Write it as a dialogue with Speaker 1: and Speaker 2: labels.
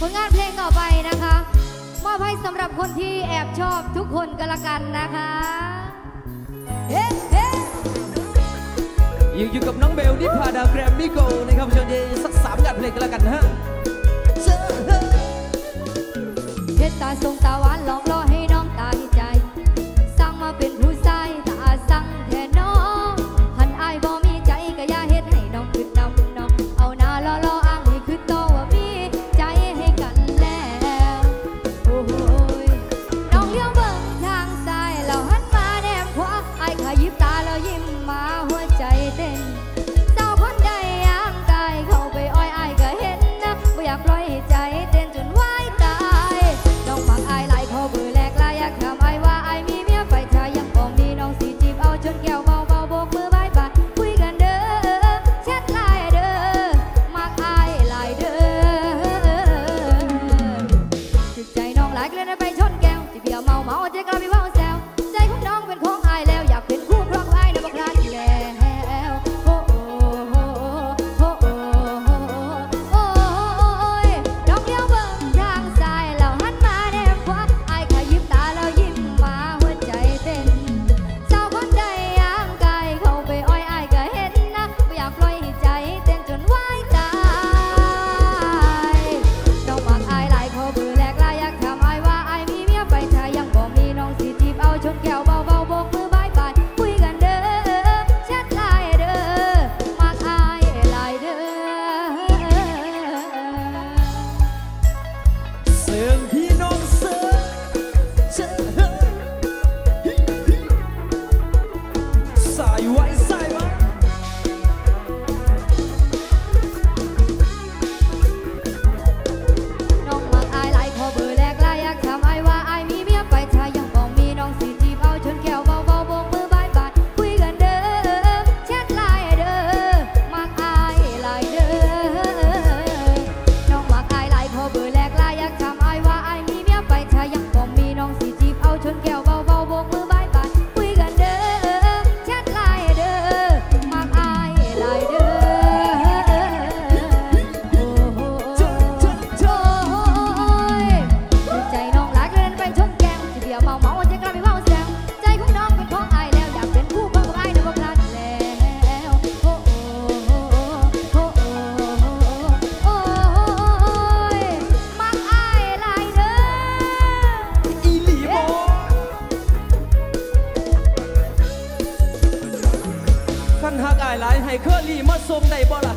Speaker 1: ผลงานเพลงต่อไปนะคะ มอบให้สำหรับคนที่แอบชอบทุกคนก็และกันนะคะเฮ้เฮ้
Speaker 2: ยู่อยู่กับน้องเบลนิพาดาแกรมมิโกนะครับชมเยสักสามงานเพลงก็และกันฮะ
Speaker 1: เพชรตาทรงตา Sagrada Paz xài hoãi xa นหากอายหลายให้เคอรี่มาส่งใน
Speaker 2: บ่ล่ะ